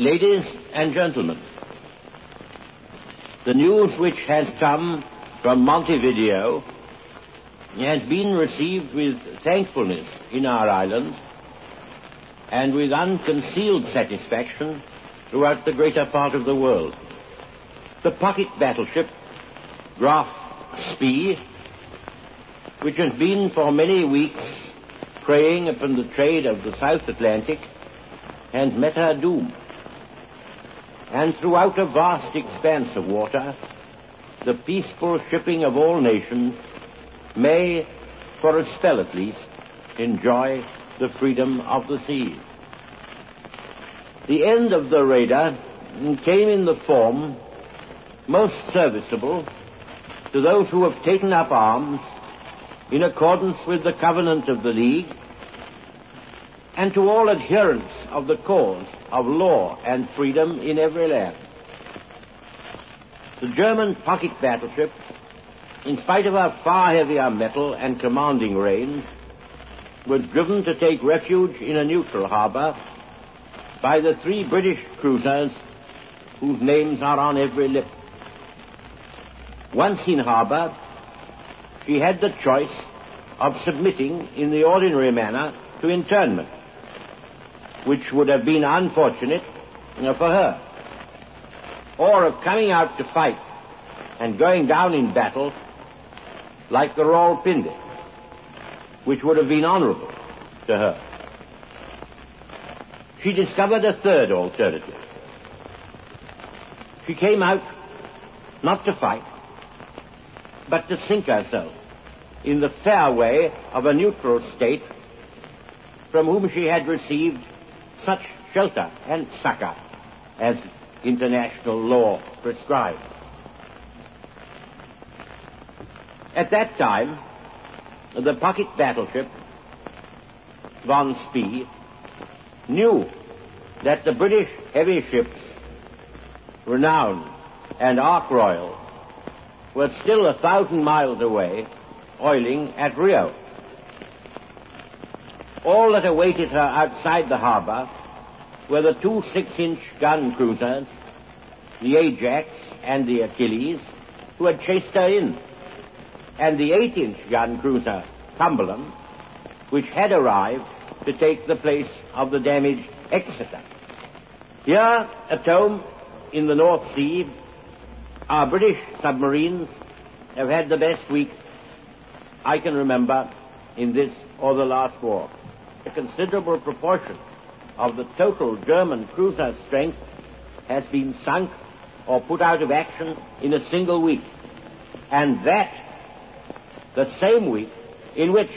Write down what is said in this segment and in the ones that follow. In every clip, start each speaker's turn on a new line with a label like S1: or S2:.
S1: Ladies and gentlemen, the news which has come from Montevideo has been received with thankfulness in our island and with unconcealed satisfaction throughout the greater part of the world. The pocket battleship Graf Spee, which has been for many weeks preying upon the trade of the South Atlantic, has met her doom. And throughout a vast expanse of water, the peaceful shipping of all nations may, for a spell at least, enjoy the freedom of the seas. The end of the raider came in the form most serviceable to those who have taken up arms in accordance with the covenant of the League and to all adherents of the cause of law and freedom in every land. The German pocket battleship, in spite of her far heavier metal and commanding range, was driven to take refuge in a neutral harbor by the three British cruisers whose names are on every lip. Once in harbor, she had the choice of submitting in the ordinary manner to internment, which would have been unfortunate for her, or of coming out to fight and going down in battle like the Rawalpindi, which would have been honorable to her. She discovered a third alternative. She came out not to fight, but to sink herself in the fair way of a neutral state from whom she had received such shelter and succor as international law prescribed. At that time, the pocket battleship Von Spee knew that the British heavy ships, Renown and Ark Royal, were still a thousand miles away, oiling at Rio. All that awaited her outside the harbor were the two six-inch gun cruisers, the Ajax and the Achilles, who had chased her in, and the eight-inch gun cruiser Cumberland, which had arrived to take the place of the damaged Exeter. Here at home in the North Sea, our British submarines have had the best week I can remember in this or the last war. A considerable proportion of the total German cruiser strength has been sunk or put out of action in a single week. And that the same week in which,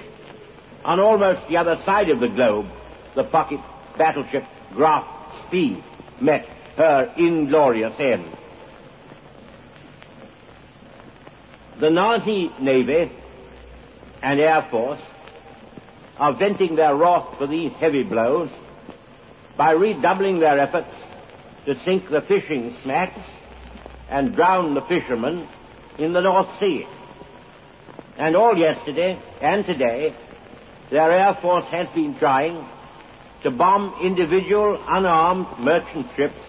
S1: on almost the other side of the globe, the pocket battleship Graf Spee met her inglorious end. The Nazi Navy and Air Force are venting their wrath for these heavy blows by redoubling their efforts to sink the fishing smacks and drown the fishermen in the North Sea. And all yesterday and today, their Air Force has been trying to bomb individual unarmed merchant ships,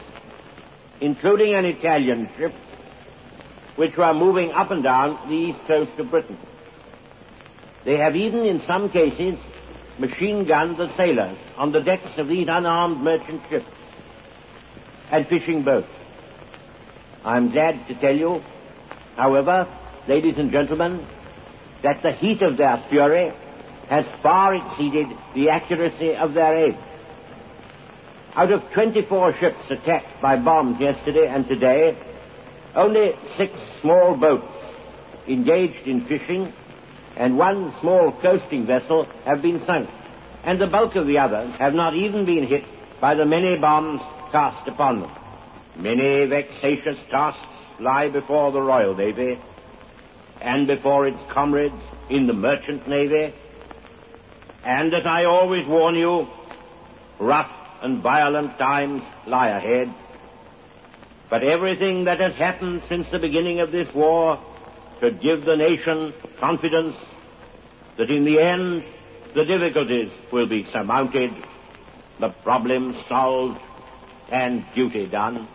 S1: including an Italian ship, which were moving up and down the east coast of Britain. They have even, in some cases, machine gunned the sailors on the decks of these unarmed merchant ships and fishing boats. I'm glad to tell you, however, ladies and gentlemen, that the heat of their fury has far exceeded the accuracy of their aim. Out of 24 ships attacked by bombs yesterday and today, only six small boats engaged in fishing and one small coasting vessel have been sunk, and the bulk of the others have not even been hit by the many bombs cast upon them. Many vexatious tasks lie before the Royal Navy and before its comrades in the Merchant Navy, and as I always warn you, rough and violent times lie ahead. But everything that has happened since the beginning of this war should give the nation confidence that in the end the difficulties will be surmounted, the problem solved, and duty done.